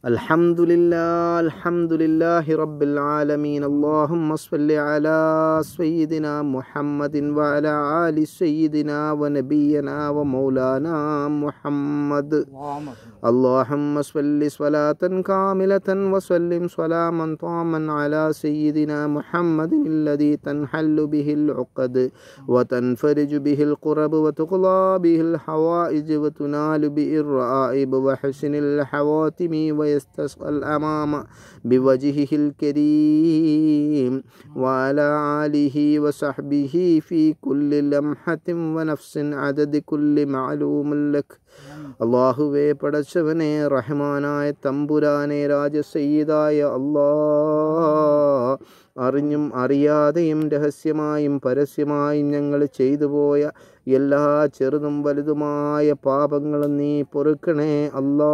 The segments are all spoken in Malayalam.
الحمد لله الحمد لله رب العالمين. اللهم صل على سيدنا محمد وعلى آل سيدنا ونبينا ومولانا محمد. اللهم صل صلاة كاملة وسلم سلاما طاما على سيدنا محمد الذي تنحل به العقد وتنفرج به القرب وتقضى به الحوائج وتنال به الرائب وحسن الحواتم ويستسقى الأمام بوجهه الكريم وعلى آله وصحبه في كل لمحة ونفس عدد كل معلوم لك അള്ളാഹുവേ പടച്ചവനെ റഹ്മാനായ തമ്പുരാനെ രാജസയ്യിദായ അള്ളാ അറിഞ്ഞും അറിയാതെയും രഹസ്യമായും പരസ്യമായും ഞങ്ങൾ ചെയ്തു പോയ എല്ലാ ചെറുതും വലുതുമായ പാപങ്ങളും നീ പൊറുക്കണേ അല്ലാ.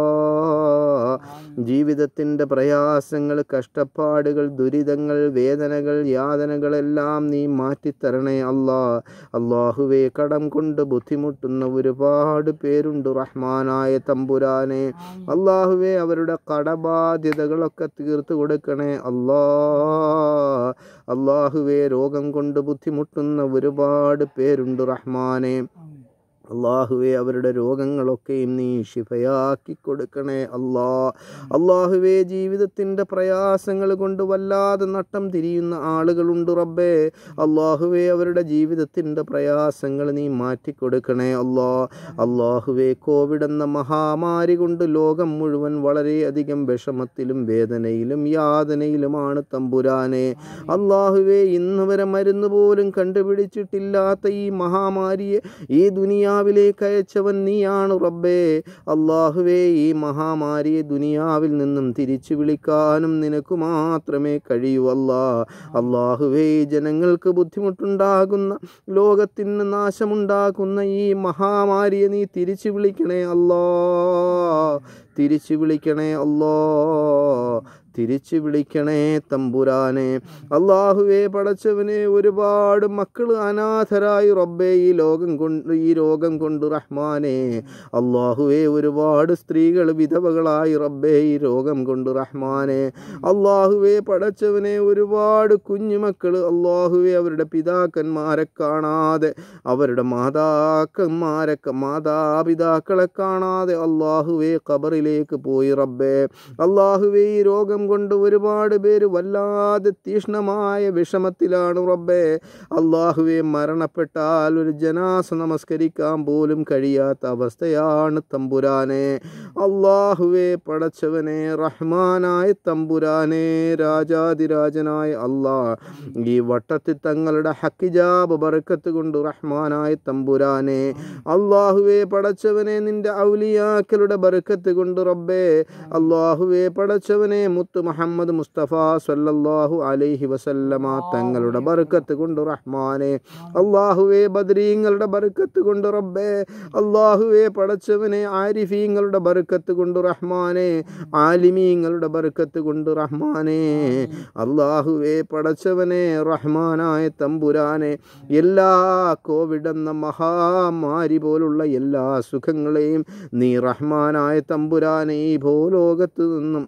ജീവിതത്തിന്റെ പ്രയാസങ്ങൾ കഷ്ടപ്പാടുകൾ ദുരിതങ്ങൾ വേദനകൾ യാതനകളെല്ലാം നീ മാറ്റിത്തരണേ അല്ലാ. അള്ളാഹുവെ കടം കൊണ്ട് ബുദ്ധിമുട്ടുന്ന ഒരുപാട് പേരുണ്ട് റഹ്മാനായ തമ്പുരാനെ. അള്ളാഹുവെ അവരുടെ കടബാധ്യതകളൊക്കെ തീർത്തു കൊടുക്കണേ അല്ലാ. അള്ളാഹുവേ രോഗം കൊണ്ട് ബുദ്ധിമുട്ടുന്ന ഒരുപാട് പേരുണ്ട് റഹ്മാനെ. അള്ളാഹുവെ അവരുടെ രോഗങ്ങളൊക്കെയും നീ ശിഫയാക്കി കൊടുക്കണേ അല്ലാ. അള്ളാഹുവെ ജീവിതത്തിന്റെ പ്രയാസങ്ങൾ കൊണ്ട് വല്ലാതെ നട്ടം തിരിയുന്ന ആളുകളുണ്ട് റബ്ബേ. അള്ളാഹുവെ അവരുടെ ജീവിതത്തിന്റെ പ്രയാസങ്ങൾ നീ മാറ്റിക്കൊടുക്കണേ അല്ലാ. അള്ളാഹുവെ കോവിഡ് എന്ന മഹാമാരി കൊണ്ട് ലോകം മുഴുവൻ വളരെയധികം വിഷമത്തിലും വേദനയിലും യാതനയിലുമാണ് തമ്പുരാനെ. അള്ളാഹുവെ ഇന്ന് വരെ മരുന്ന് പോലും കണ്ടുപിടിച്ചിട്ടില്ലാത്ത ഈ മഹാമാരിയെ ഈ ദുനിയാ ദുനിയാവിലേക്ക് അയച്ചവൻ നീയാണ് റബ്ബേ. അള്ളാഹുവേ ഈ മഹാമാരിയെ ദുനിയാവിൽ നിന്നും തിരിച്ചു വിളിക്കാനും നിനക്കു മാത്രമേ കഴിയൂ അല്ലാ. അള്ളാഹുവേ ജനങ്ങൾക്ക് ബുദ്ധിമുട്ടുണ്ടാകുന്ന ലോകത്തിന് നാശമുണ്ടാക്കുന്ന ഈ മഹാമാരിയെ നീ തിരിച്ചു വിളിക്കണേ അല്ലാ. തിരിച്ചു വിളിക്കണേ അല്ലാ. തിരിച്ചു വിളിക്കണേ തമ്പുരാനെ. അള്ളാഹുവെ പടച്ചവനെ ഒരുപാട് മക്കൾ അനാഥരായി റബ്ബെ ഈ ലോകം കൊണ്ട് ഈ രോഗം കൊണ്ട് റഹ്മാനെ. അള്ളാഹുവെ ഒരുപാട് സ്ത്രീകൾ വിധവകളായി റബ്ബെ ഈ രോഗം കൊണ്ട് റഹ്മാനെ. അള്ളാഹുവെ പടച്ചവനെ ഒരുപാട് കുഞ്ഞുമക്കൾ അള്ളാഹുവെ അവരുടെ പിതാക്കന്മാരെ കാണാതെ അവരുടെ മാതാക്കന്മാരെ മാതാപിതാക്കളെ കാണാതെ അള്ളാഹുവെ ഖബറിലേക്ക് പോയി റബ്ബെ. അള്ളാഹുവെ ഈ രോഗം കൊണ്ട് ഒരുപാട് പേര് വല്ലാതെ തീഷ്ണമായ വിഷമത്തിലാണ് റബ്ബേ. അള്ളാഹുവെ മരണപ്പെട്ടാൽ ഒരു ജനാസ നമസ്കരിക്കാൻ പോലും കഴിയാത്ത അവസ്ഥയാണ് തമ്പുരാനെ. അള്ളാഹുവെ പടച്ചവനെ റഹ്മാനായ തമ്പുരാനെ രാജാതിരാജനായ അള്ളാ ഈ വട്ടത്തിൽ തങ്ങളുടെ ഹക്കിജാബ് ബറക്കത്ത് കൊണ്ട് റഹ്മാനായ തമ്പുരാനെ. അള്ളാഹുവെ പടച്ചവനെ നിന്റെ ഔലിയാക്കളുടെ ബറക്കത്ത് കൊണ്ട് റബ്ബേ. അള്ളാഹുവെ പടച്ചവനെ മുത്ത് മുഹമ്മദ് മുസ്തഫ സല്ലല്ലാഹു അലൈഹി വസല്ലമ തങ്ങളുടെ ബർക്കത്ത് കൊണ്ട് റഹ്മാനെ അള്ളാഹുവേ ബദ്രീങ്ങളുടെ ബർക്കത്ത് കൊണ്ട് റബ്ബേ അള്ളാഹുവേ പടച്ചവനെ ആരിഫീങ്ങളുടെ ബർക്കത്ത് കൊണ്ട് റഹ്മാനെ ആലിമീങ്ങളുടെ ബർക്കത്ത് കൊണ്ട് റഹ്മാനെ അള്ളാഹുവേ പടച്ചവനെ റഹ്മാനായ തമ്പുരാനെ എല്ലാ കോവിഡ് എന്ന മഹാമാരി പോലുള്ള എല്ലാ സുഖങ്ങളെയും നീ റഹ്മാനായ തമ്പുരാനെ ഈ ഭൂലോകത്ത് നിന്നും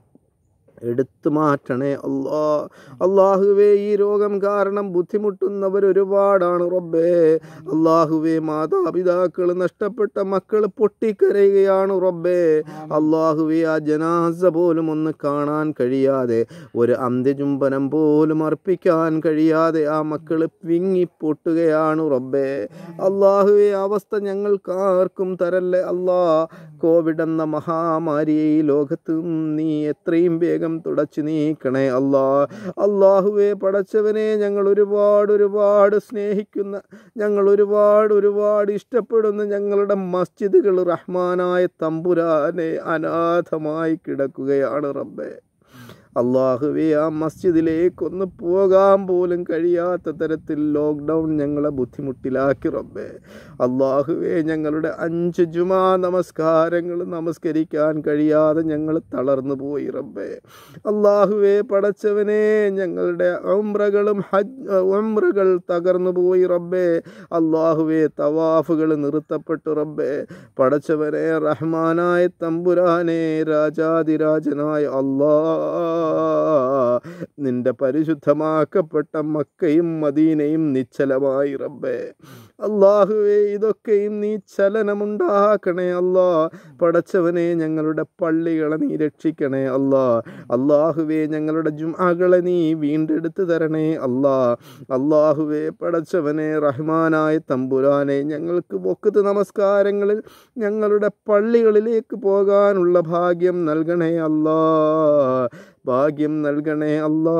എടുത്തു മാറ്റണേ അല്ലാ അള്ളാഹുവേ ഈ രോഗം കാരണം ബുദ്ധിമുട്ടുന്നവർ ഒരുപാടാണ് റബ്ബേ. അള്ളാഹുവേ മാതാപിതാക്കൾ നഷ്ടപ്പെട്ട മക്കൾ പൊട്ടിക്കരയുകയാണ് റബ്ബേ. അള്ളാഹുവേ ആ ജനാസ പോലും ഒന്ന് കാണാൻ കഴിയാതെ ഒരു അന്ത്യചുംബനം പോലും അർപ്പിക്കാൻ കഴിയാതെ ആ മക്കൾ വിങ്ങി പൊട്ടുകയാണ് റബ്ബേ അള്ളാഹുവേ അവസ്ഥ ഞങ്ങൾക്കാർക്കും തരല്ലേ. അല്ലാ കോവിഡ് എന്ന മഹാമാരിയെ ഈ ലോകത്തും നീ എത്രയും വേഗം തുടച്ചു നീക്കണേ അല്ലാ. അള്ളാഹുവെ പടച്ചവനെ ഞങ്ങൾ ഒരുപാട് ഒരുപാട് സ്നേഹിക്കുന്ന ഞങ്ങൾ ഒരുപാട് ഒരുപാട് ഇഷ്ടപ്പെടുന്ന ഞങ്ങളുടെ മസ്ജിദുകൾ റഹ്മാനായ തമ്പുരാനെ അനാഥമായി കിടക്കുകയാണ് റബ്ബേ. അള്ളാഹുവേ ആ മസ്ജിദിലേക്കൊന്ന് പോകാൻ പോലും കഴിയാത്ത തരത്തിൽ ലോക്ക്ഡൗൺ ഞങ്ങളെ ബുദ്ധിമുട്ടിലാക്കി റബ്ബേ. അള്ളാഹുവേ ഞങ്ങളുടെ അഞ്ച് ജുമാ നമസ്കാരങ്ങൾ നമസ്കരിക്കാൻ കഴിയാതെ ഞങ്ങൾ തളർന്നു പോയി റബ്ബേ. അള്ളാഹുവേ പടച്ചവനെ ഞങ്ങളുടെ ഉംറകളും ഹജ് ഉംറകൾ തകർന്നു പോയി റബ്ബേ. അള്ളാഹുവേ തവാഫുകൾ നിർത്തപ്പെട്ടു റബ്ബേ. പടച്ചവനെ റഹ്മാനായ തമ്പുരാനെ രാജാതിരാജനായ അല്ലാ നിന്റെ പരിശുദ്ധമാക്കപ്പെട്ട മക്കയും മദീനയും നിശ്ചലമായി റബ്ബേ. അള്ളാഹുവേ ഇതൊക്കെയും നീ ചലനമുണ്ടാക്കണേ അല്ലാ. പടച്ചവനെ ഞങ്ങളുടെ പള്ളികളെ നീ രക്ഷിക്കണേ അല്ലാ. അള്ളാഹുവേ ഞങ്ങളുടെ ജുമാകളെ നീ വീണ്ടെടുത്ത് തരണേ അല്ലാ. അള്ളാഹുവേ പടച്ചവനെ റഹ്മാനായ തമ്പുരാനെ ഞങ്ങൾക്ക് ഒക്കത്ത് നമസ്കാരങ്ങളിൽ ഞങ്ങളുടെ പള്ളികളിലേക്ക് പോകാനുള്ള ഭാഗ്യം നൽകണേ അല്ലാ. ഭാഗ്യം നൽകണേ അല്ലാ.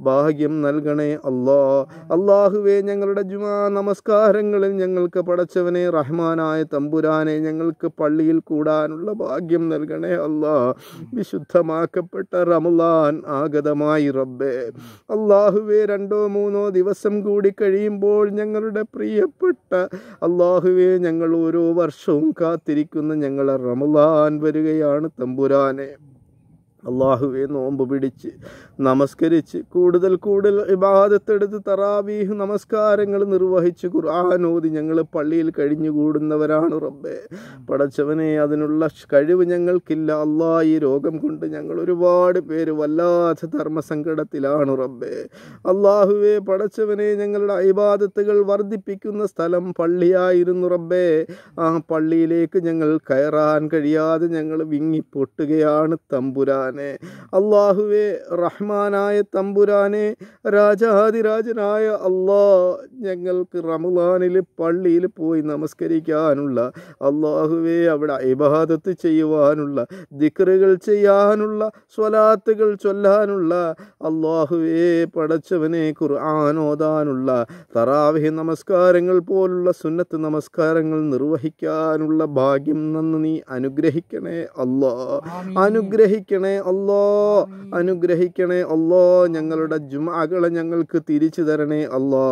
ഭാഗ്യം നൽകണേ അല്ലാ. അള്ളാഹുവേ ഞങ്ങളുടെ ജുമാ നമസ്കാരങ്ങളിൽ ഞങ്ങൾക്ക് പടച്ചവനെ റഹ്മാനായ തമ്പുരാനെ ഞങ്ങൾക്ക് പള്ളിയിൽ കൂടാനുള്ള ഭാഗ്യം നൽകണേ അല്ലാ. വിശുദ്ധമാക്കപ്പെട്ട റമലാൻ ആഗതമായി റബ്ബേ. അള്ളാഹുവേ രണ്ടോ മൂന്നോ ദിവസം കൂടി കഴിയുമ്പോൾ ഞങ്ങളുടെ പ്രിയപ്പെട്ട അള്ളാഹുവേ ഞങ്ങൾ ഓരോ വർഷവും കാത്തിരിക്കുന്ന ഞങ്ങളെ റമലാൻ വരികയാണ് തമ്പുരാനെ. അള്ളാഹുവെ നോമ്പ് പിടിച്ച് നമസ്കരിച്ച് കൂടുതൽ കൂടുതൽ ഇബാദത്തെടുത്ത് തറാവീഹ് നമസ്കാരങ്ങൾ നിർവഹിച്ച് ഖുർആാനോതി ഞങ്ങൾ പള്ളിയിൽ കഴിഞ്ഞുകൂടുന്നവരാണ് റബ്ബെ. പടച്ചവനെ അതിനുള്ള കഴിവ് ഞങ്ങൾക്കില്ല. അള്ളാ ഈ രോഗം കൊണ്ട് ഞങ്ങൾ ഒരുപാട് പേര് വല്ലാത്ത ധർമ്മസങ്കടത്തിലാണ് റബ്ബെ. അള്ളാഹുവെ പടച്ചവനെ ഞങ്ങളുടെ ഇബാദത്തുകൾ വർദ്ധിപ്പിക്കുന്ന സ്ഥലം പള്ളിയായിരുന്നു റബ്ബെ. ആ പള്ളിയിലേക്ക് ഞങ്ങൾ കയറാൻ കഴിയാതെ ഞങ്ങൾ വിങ്ങിപ്പൊട്ടുകയാണ് തമ്പുരാൻ. തമ്പുരാനെ അള്ളാഹുവെ റഹ്മാനായ തമ്പുരാനെ രാജാതിരാജനായ അള്ളാ ഞങ്ങൾക്ക് റമദാനിൽ പള്ളിയിൽ പോയി നമസ്കരിക്കാനുള്ള അള്ളാഹുവെ അവിടെ ഇബാദത്ത് ചെയ്യുവാനുള്ള ദിക്റുകൾ ചെയ്യാനുള്ള സ്വലാത്തുകൾ ചൊല്ലാനുള്ള അള്ളാഹുവെ പടച്ചവനെ ഖുർആൻ ഓതാനുള്ള തറാവിഹി നമസ്കാരങ്ങൾ പോലുള്ള സുന്നത്ത് നമസ്കാരങ്ങൾ നിർവഹിക്കാനുള്ള ഭാഗ്യം നന്ന് നീ അനുഗ്രഹിക്കണേ അല്ലാ. അനുഗ്രഹിക്കണേ അല്ലോ അനുഗ്രഹിക്കണേ അല്ലോ ഞങ്ങളുടെ ജുമാകളെ ഞങ്ങൾക്ക് തിരിച്ചു തരണേ അല്ലോ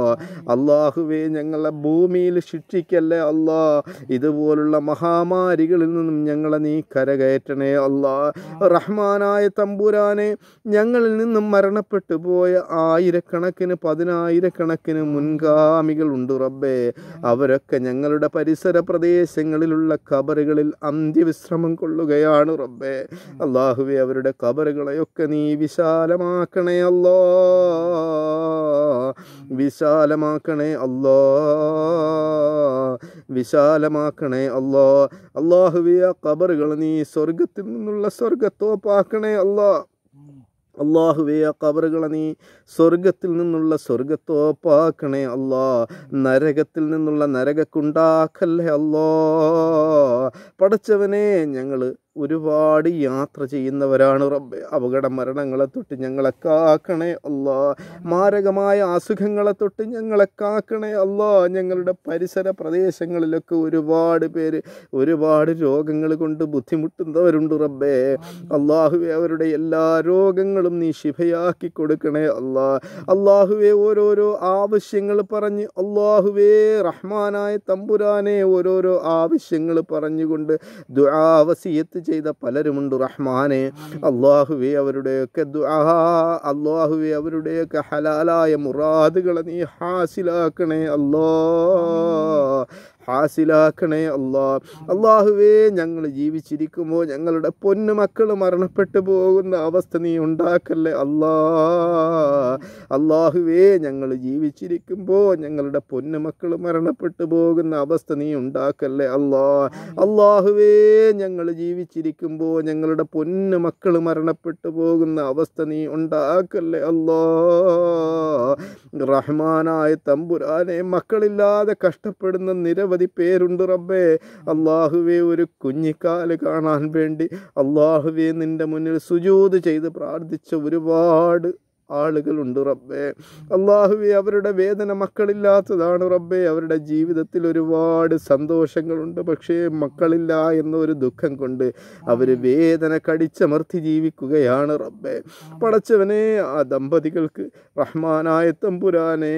അള്ളാഹുവേ ഞങ്ങളെ ഭൂമിയിൽ ശിക്ഷിക്കല്ലേ അല്ലോ ഇതുപോലുള്ള മഹാമാരികളിൽ നിന്നും ഞങ്ങളെ നീ കരകയറ്റണേ അല്ലോ റഹ്മാനായ തമ്പുരാനെ ഞങ്ങളിൽ നിന്നും മരണപ്പെട്ടു പോയ ആയിരക്കണക്കിന് പതിനായിരക്കണക്കിന് മുൻഗാമികൾ ഉണ്ട് റബ്ബേ. അവരൊക്കെ ഞങ്ങളുടെ പരിസര പ്രദേശങ്ങളിലുള്ള കബറുകളിൽ അന്ത്യവിശ്രമം കൊള്ളുകയാണ് റബ്ബേ. അള്ളാഹുവെ അവരുടെ കബറുകളെയൊക്കെ നീ വിശാലമാക്കണേ അല്ലോ. വിശാലമാക്കണേ അല്ലോ. വിശാലമാക്കണേ അല്ലോ. അള്ളാഹുവിയ കബറുകൾ നീ സ്വർഗത്തിൽ നിന്നുള്ള സ്വർഗത്തോപ്പാക്കണേ അല്ലോ. അള്ളാഹുവേ ആ കബറുകളെ നീ സ്വർഗത്തിൽ നിന്നുള്ള സ്വർഗത്തോപ്പാക്കണേ അല്ലാ. നരകത്തിൽ നിന്നുള്ള നരകക്കുണ്ടാക്കല്ലേ അല്ലോ. പടച്ചവനെ ഞങ്ങൾ ഒരുപാട് യാത്ര ചെയ്യുന്നവരാണ് റബ്ബെ. അപകട മരണങ്ങളെ തൊട്ട് ഞങ്ങളെ കാക്കണേ അല്ലാ. മാരകമായ അസുഖങ്ങളെ തൊട്ട് ഞങ്ങളെ കാക്കണേ അല്ലാ. ഞങ്ങളുടെ പരിസര പ്രദേശങ്ങളിലൊക്കെ ഒരുപാട് പേര് ഒരുപാട് രോഗങ്ങൾ കൊണ്ട് ബുദ്ധിമുട്ടുന്നവരുണ്ട് റബ്ബേ. അള്ളാഹുവെ അവരുടെ എല്ലാ രോഗങ്ങളും നീ ശിഫയാക്കി കൊടുക്കണേ അല്ലാ. അള്ളാഹുവെ ഓരോരോ ആവശ്യങ്ങൾ പറഞ്ഞ് അള്ളാഹുവേ റഹ്മാനായ തമ്പുരാനെ ഓരോരോ ആവശ്യങ്ങൾ പറഞ്ഞുകൊണ്ട് ദുആവസിയത്ത് ചെയ്ത പലരുമുണ്ട് റഹ്മാനെ. അള്ളാഹുവെ അവരുടെയൊക്കെ അള്ളാഹുവെ അവരുടെയൊക്കെ ഹലാലായ മുറാദുകളെ നീ ഹാസിലാക്കണേ അല്ലാ. ഹാസിലാക്കണേ അല്ലാ. അള്ളാഹുവേ ഞങ്ങൾ ജീവിച്ചിരിക്കുമ്പോൾ ഞങ്ങളുടെ പൊന്നു മക്കൾ മരണപ്പെട്ടു പോകുന്ന അവസ്ഥ നീ ഉണ്ടാക്കല്ലേ അല്ലാ. അള്ളാഹുവേ ഞങ്ങൾ ജീവിച്ചിരിക്കുമ്പോൾ ഞങ്ങളുടെ പൊന്നു മക്കൾ മരണപ്പെട്ടു പോകുന്ന അവസ്ഥ നീ ഉണ്ടാക്കല്ലേ അല്ലാ. അള്ളാഹുവേ ഞങ്ങൾ ജീവിച്ചിരിക്കുമ്പോൾ ഞങ്ങളുടെ പൊന്നു മക്കൾ മരണപ്പെട്ടു പോകുന്ന അവസ്ഥ നീ ഉണ്ടാക്കല്ലേ അല്ലാ. റഹ്മാനായ തമ്പുരാനെ മക്കളില്ലാതെ കഷ്ടപ്പെടുന്ന നിരവധി പേരുണ്ട് റബ്ബേ. അള്ളാഹുവെ ഒരു കുഞ്ഞിക്കാൽ കാണാൻ വേണ്ടി അള്ളാഹുവെ നിന്റെ മുന്നിൽ സുജൂത് ചെയ്ത് പ്രാർത്ഥിച്ച ഒരുപാട് ആളുകളുണ്ട് റബ്ബേ. അള്ളാഹുവെ അവരുടെ വേദന മക്കളില്ലാത്തതാണ് റബ്ബേ. അവരുടെ ജീവിതത്തിൽ ഒരുപാട് സന്തോഷങ്ങളുണ്ട്. പക്ഷേ മക്കളില്ല എന്നൊരു ദുഃഖം കൊണ്ട് അവർ വേദന കടിച്ചമർത്തി ജീവിക്കുകയാണ് റബ്ബേ. പടച്ചവനെ ആ ദമ്പതികൾക്ക് റഹ്മാനായ തമ്പുരാനെ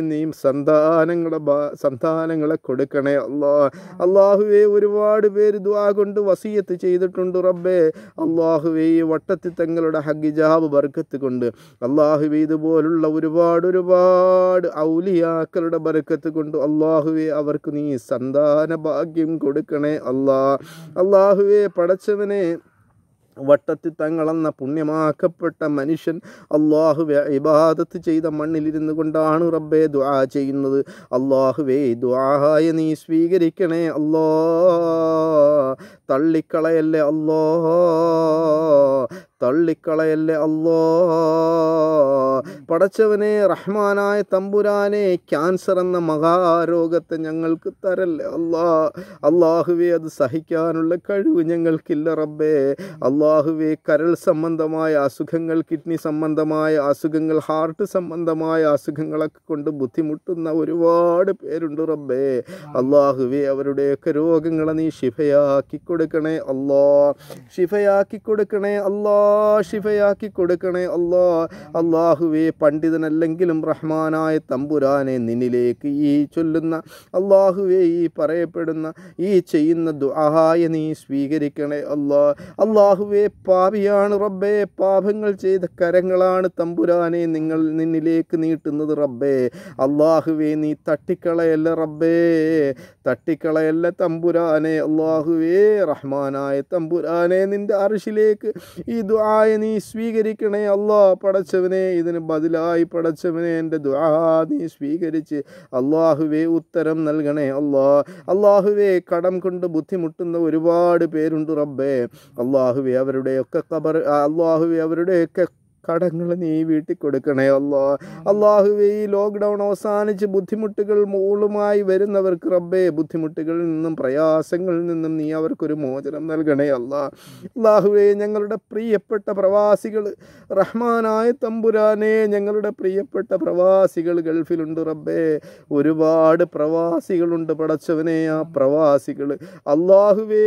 നീ സന്താനങ്ങളെ സന്താനങ്ങളെ കൊടുക്കണേ അള്ളാ അള്ളാഹുവെ ഒരുപാട് പേര് ദ്വാ കൊണ്ട് വസീയത്ത് ചെയ്തിട്ടുണ്ട് റബ്ബേ. അള്ളാഹുവെ ഈ വട്ടത്തിൽ തങ്ങളുടെ ഹഗിജാബ് ബർക്കത്ത് കൊണ്ട് അള്ളാഹുവെ ഇതുപോലുള്ള ഒരുപാട് ഒരുപാട് ഔലിയാക്കളുടെ ബരക്കത്ത് കൊണ്ട് അള്ളാഹുവെ അവർക്ക് നീ സന്താന ഭാഗ്യം കൊടുക്കണേ അല്ലാ അള്ളാഹുവെ പടച്ചവനെ വട്ടത്തിൽ തങ്ങളെന്ന പുണ്യമാക്കപ്പെട്ട മനുഷ്യൻ അള്ളാഹുവെ ഇബാദത്ത് ചെയ്ത മണ്ണിലിരുന്നു കൊണ്ടാണ് റബ്ബെ ദുആ ചെയ്യുന്നത്. അള്ളാഹുവെ ദ്വാഹായ നീ സ്വീകരിക്കണേ അല്ലാ തള്ളിക്കളയല്ലേ അല്ലാ തള്ളിക്കളയല്ലേ അല്ലോ പടച്ചവനെ റഹ്മാനായ തമ്പുരാനെ ക്യാൻസർ എന്ന മഹാരോഗത്തെ ഞങ്ങൾക്ക് തരല്ലേ അല്ലാ അള്ളാഹുവെ അത് സഹിക്കാനുള്ള കഴിവ് ഞങ്ങൾക്കില്ല റബ്ബേ. അള്ളാഹുവെ കരൾ സംബന്ധമായ അസുഖങ്ങൾ കിഡ്നി സംബന്ധമായ അസുഖങ്ങൾ ഹാർട്ട് സംബന്ധമായ അസുഖങ്ങളൊക്കെ കൊണ്ട് ബുദ്ധിമുട്ടുന്ന ഒരുപാട് പേരുണ്ട് റബ്ബേ. അള്ളാഹുവെ അവരുടെയൊക്കെ രോഗങ്ങളെ നീ ശിഫയാക്കി കൊടുക്കണേ അല്ലാ ശിഫയാക്കി കൊടുക്കണേ അല്ലാ ശിഫയാക്കി കൊടുക്കണേ അല്ലാ. അള്ളാഹുവെ പണ്ഡിതനല്ലെങ്കിലും റഹ്മാനായ തമ്പുരാനെ നിന്നിലേക്ക് ഈ ചൊല്ലുന്ന അള്ളാഹുവെ ഈ പറയപ്പെടുന്ന ഈ ചെയ്യുന്ന ദുഹായ നീ സ്വീകരിക്കണേ അല്ലാ. അള്ളാഹുവെ പാപിയാണ് റബ്ബേ പാപങ്ങൾ ചെയ്ത കരങ്ങളാണ് തമ്പുരാനെ നിങ്ങൾ നിന്നിലേക്ക് നീട്ടുന്നത് റബ്ബേ. അള്ളാഹുവെ നീ തട്ടിക്കളയല്ല റബ്ബേ. തട്ടിക്കളയല്ല തമ്പുരാനെ. അള്ളാഹുവേ റഹ്മാനായ തമ്പുരാനെ നിന്റെ അറിഷിലേക്ക് ഈ ദുആയ നീ സ്വീകരിക്കണേ അല്ലാ പടച്ചവനെ. ഇതിന് ബദലായി പടച്ചവനെ എന്റെ ദുആ നീ സ്വീകരിച്ച് അള്ളാഹുവേ ഉത്തരം നൽകണേ അല്ലാ അള്ളാഹുവേ കടം കൊണ്ട് ബുദ്ധിമുട്ടുന്ന ഒരുപാട് പേരുണ്ട് റബ്ബേ. അള്ളാഹുവെ അവരുടെയൊക്കെ കബർ അള്ളാഹുവെ അവരുടെയൊക്കെ കടങ്ങൾ നീ വീട്ടിൽ കൊടുക്കണേ അല്ലാ. അള്ളാഹുവെ ഈ ലോക്ക്ഡൗൺ അവസാനിച്ച് ബുദ്ധിമുട്ടുകൾ മൂളുമായി വരുന്നവർക്ക് റബ്ബേ ബുദ്ധിമുട്ടുകളിൽ നിന്നും പ്രയാസങ്ങളിൽ നിന്നും നീ അവർക്കൊരു മോചനം നൽകണേ അല്ലാ. അള്ളാഹുവെ ഞങ്ങളുടെ പ്രിയപ്പെട്ട പ്രവാസികൾ റഹ്മാനായ തമ്പുരാനെ ഞങ്ങളുടെ പ്രിയപ്പെട്ട പ്രവാസികൾ ഗൾഫിലുണ്ട് റബ്ബേ. ഒരുപാട് പ്രവാസികളുണ്ട് പടച്ചവനെ ആ പ്രവാസികൾ അള്ളാഹുവേ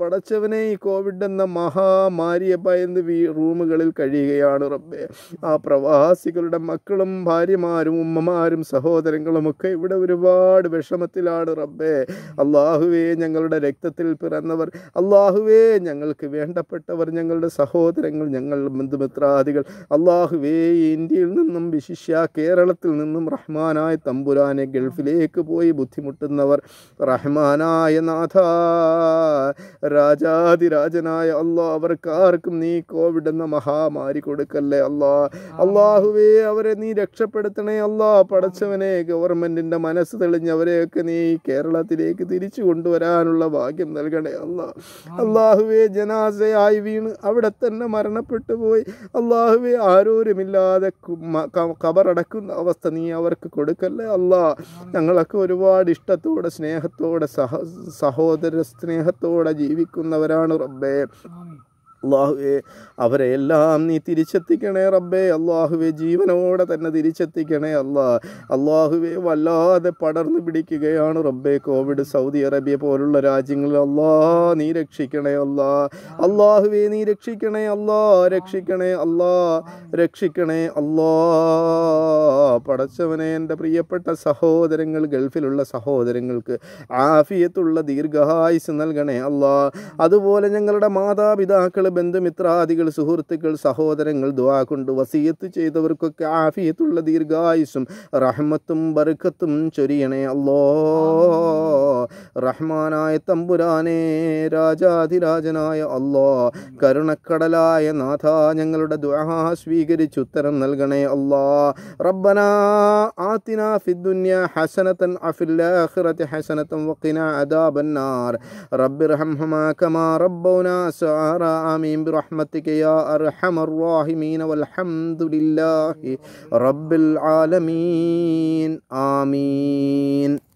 പടച്ചവനെ ഈ കോവിഡ് എന്ന മഹാമാരിയെ ഭയന്ന് റൂമുകളിൽ കഴിയുകയാണ് റബ്ബേ. ആ പ്രവാസികളുടെ മക്കളും ഭാര്യമാരും ഉമ്മമാരും സഹോദരങ്ങളും ഒക്കെ ഇവിടെ ഒരുപാട് വിഷമത്തിലാണ് റബ്ബേ. അള്ളാഹുവേ ഞങ്ങളുടെ രക്തത്തിൽ പിറന്നവർ അള്ളാഹുവേ ഞങ്ങൾക്ക് വേണ്ടപ്പെട്ടവർ ഞങ്ങളുടെ സഹോദരങ്ങൾ ഞങ്ങൾ ബന്ധുമിത്രാദികൾ. അള്ളാഹുവേ ഇന്ത്യയിൽ നിന്നും വിശിഷ്യ കേരളത്തിൽ നിന്നും റഹ്മാനായ തമ്പുരാനെ ഗൾഫിലേക്ക് പോയി ബുദ്ധിമുട്ടുന്നവർ റഹ്മാനായ നാഥ രാജാതിരാജനായ അള്ളാഹ് അവർക്കാർക്കും നീ കോവിഡ് എന്ന മഹാമാരി കൊടുക്കല്ലേ അല്ലാ. അള്ളാഹുവേ അവരെ നീ രക്ഷപ്പെടുത്തണേ അല്ലാ. പടച്ചവനെ ഗവൺമെന്റിന്റെ മനസ്സ് തെളിഞ്ഞ് അവരെയൊക്കെ നീ കേരളത്തിലേക്ക് തിരിച്ചു കൊണ്ടുവരാനുള്ള ഭാഗ്യം നൽകണേ അല്ലാ. അള്ളാഹുവേ ജനാസയായി വീണ് അവിടെ തന്നെ മരണപ്പെട്ടു പോയി. അള്ളാഹുവേ ആരോരുമില്ലാതെ കബറടക്കുന്ന അവസ്ഥ നീ അവർക്ക് കൊടുക്കല്ലേ അല്ലാ. ഞങ്ങളൊക്കെ ഒരുപാട് ഇഷ്ടത്തോടെ സ്നേഹത്തോടെ സഹ സഹോദര സ്നേഹത്തോടെ ജീവിക്കുന്നവരാണ് റബ്ബേ. അള്ളാഹുവെ അവരെ എല്ലാം നീ തിരിച്ചെത്തിക്കണേ റബ്ബേ. അള്ളാഹുവെ ജീവനോടെ തന്നെ തിരിച്ചെത്തിക്കണേ അല്ലാ. അള്ളാഹുവെ വല്ലാതെ പടർന്നു പിടിക്കുകയാണ് റബ്ബേ. കോവിഡ് സൗദി അറേബ്യ പോലുള്ള രാജ്യങ്ങളിൽ അല്ലാ നീ രക്ഷിക്കണേ അല്ലാ. അള്ളാഹുവെ നീ രക്ഷിക്കണേ അല്ലാ. രക്ഷിക്കണേ അല്ലാ. രക്ഷിക്കണേ അല്ലാ. പടച്ചവനെ എന്റെ പ്രിയപ്പെട്ട സഹോദരങ്ങൾ ഗൾഫിലുള്ള സഹോദരങ്ങൾക്ക് ആഫിയത്തുള്ള ദീർഘായുസ് നൽകണേ അല്ലാ. അതുപോലെ ഞങ്ങളുടെ മാതാപിതാക്കൾ ബന്ധുമിത്രാദികൾ സുഹൃത്തുക്കൾ സഹോദരങ്ങൾ ദ്വാ കൊണ്ട് വസീയത്ത് ചെയ്തവർക്കൊക്കെ ആഫിയത്തുള്ള ദീർഘായുസും റഹ്മത്തും ബർക്കത്തും ചൊരിയണേ അല്ലോ. റഹ്മാനായ തമ്പുരാനെ രാജാധിരാജനായ അല്ലോ. കരുണക്കടലായ നാഥ ഞങ്ങളുടെ ദ്വാ സ്വീകരിച്ച് ഉത്തരം നൽകണേ അല്ലാ. റബ്ബനാ ആത്തിന ഫിദ്ദുന്യ ഹസനത്തൻ അഫിൽ ആഖിറതി ഹസനത്തൻ വഖിന അദാബന്നാർ. റബ്ബി റഹംഹുമാ കമാ റബ്ബൗനാ ആമീൻ برحمتك يا أرحم الراحمين والحمد لله رب العالمين. آمين.